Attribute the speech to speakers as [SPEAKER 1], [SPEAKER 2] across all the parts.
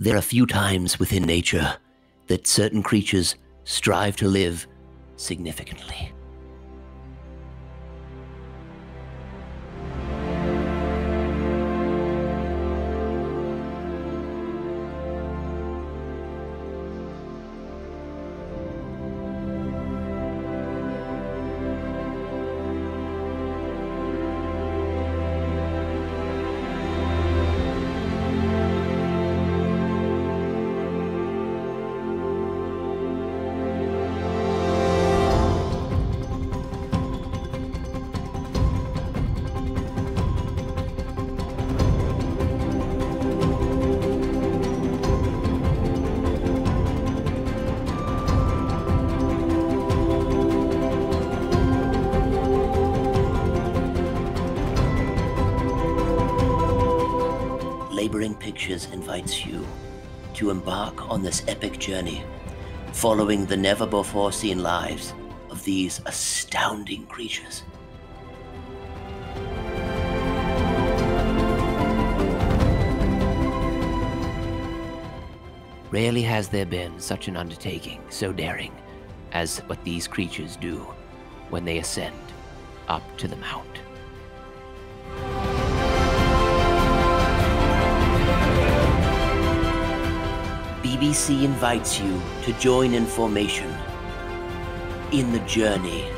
[SPEAKER 1] There are few times within nature that certain creatures strive to live significantly. Pictures invites you to embark on this epic journey, following the never before seen lives of these astounding creatures. Rarely has there been such an undertaking so daring as what these creatures do when they ascend up to the mount. BBC invites you to join in formation in the journey,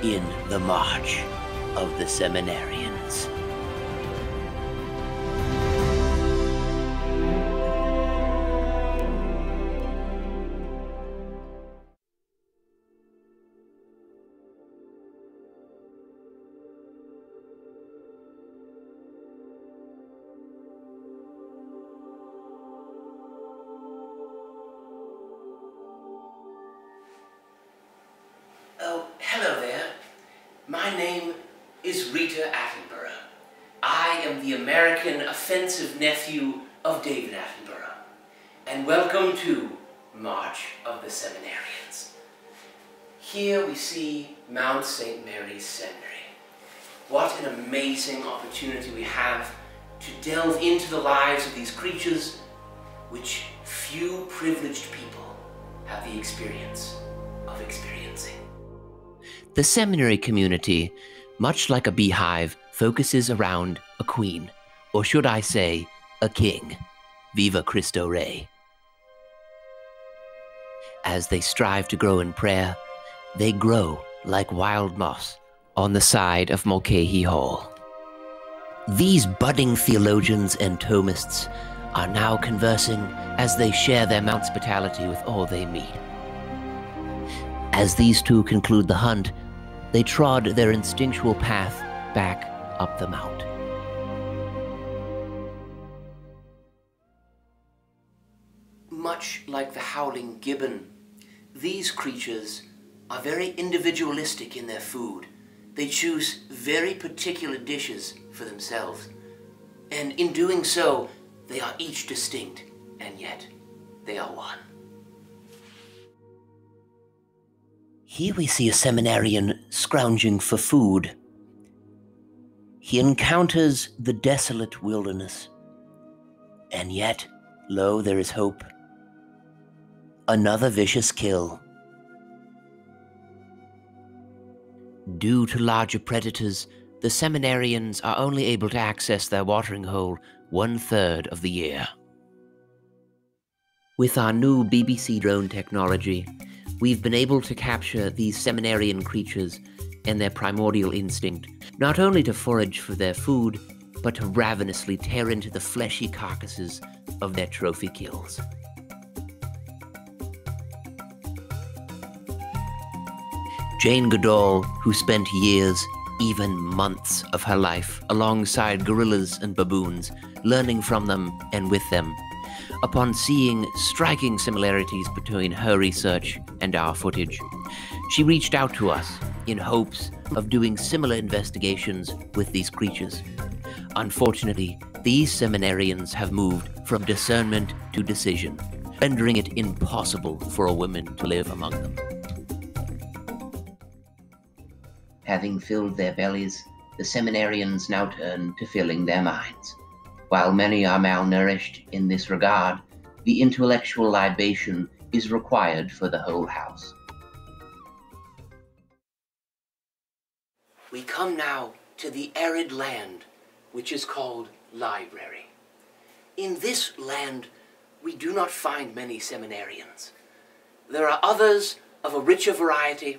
[SPEAKER 1] in the march of the seminarians. Rita Attenborough. I am the American offensive nephew of David Attenborough. And welcome to March of the Seminarians. Here we see Mount St. Mary's Seminary. What an amazing opportunity we have to delve into the lives of these creatures which few privileged people have the experience of experiencing. The seminary community, much like a beehive, focuses around a queen, or should I say, a king. Viva Cristo Rey. As they strive to grow in prayer, they grow like wild moss on the side of Mulcahy Hall. These budding theologians and Thomists are now conversing as they share their Mount hospitality with all they meet. As these two conclude the hunt, they trod their instinctual path back up the mount. Much like the howling gibbon, these creatures are very individualistic in their food. They choose very particular dishes for themselves. And in doing so, they are each distinct, and yet they are one. Here we see a seminarian scrounging for food. He encounters the desolate wilderness. And yet, lo, there is hope. Another vicious kill. Due to larger predators, the seminarians are only able to access their watering hole one third of the year. With our new BBC drone technology, we've been able to capture these seminarian creatures and their primordial instinct, not only to forage for their food, but to ravenously tear into the fleshy carcasses of their trophy kills. Jane Goodall, who spent years, even months of her life alongside gorillas and baboons, learning from them and with them, upon seeing striking similarities between her research and our footage, she reached out to us in hopes of doing similar investigations with these creatures. Unfortunately, these seminarians have moved from discernment to decision, rendering it impossible for a woman to live among them. Having filled their bellies, the seminarians now turn to filling their minds. While many are malnourished in this regard, the intellectual libation is required for the whole house. We come now to the arid land, which is called library. In this land, we do not find many seminarians. There are others of a richer variety,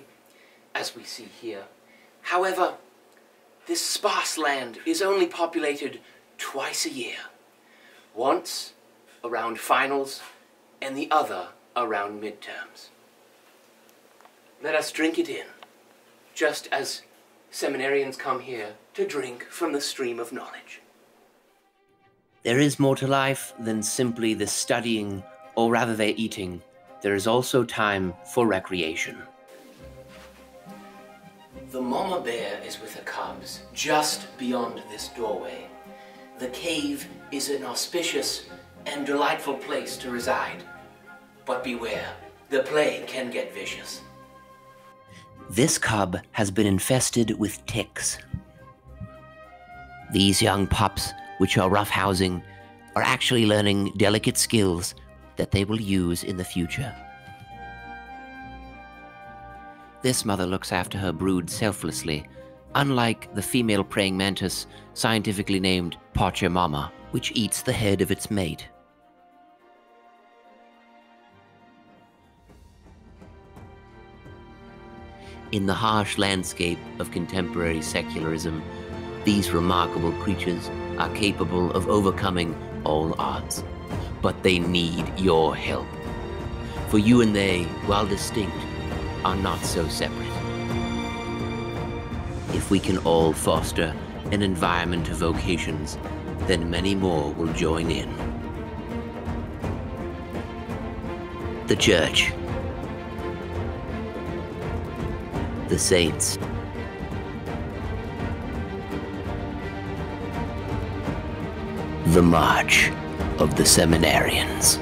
[SPEAKER 1] as we see here. However, this sparse land is only populated twice a year. Once around finals, and the other around midterms. Let us drink it in, just as seminarians come here to drink from the stream of knowledge. There is more to life than simply the studying, or rather the eating. There is also time for recreation. The mama bear is with her cubs just beyond this doorway. The cave is an auspicious and delightful place to reside. But beware, the plague can get vicious. This cub has been infested with ticks. These young pups, which are roughhousing, are actually learning delicate skills that they will use in the future. This mother looks after her brood selflessly, unlike the female praying mantis, scientifically named Pachamama, which eats the head of its mate. In the harsh landscape of contemporary secularism, these remarkable creatures are capable of overcoming all odds. But they need your help. For you and they, while distinct, are not so separate. If we can all foster an environment of vocations, then many more will join in. The Church the saints. The March of the Seminarians.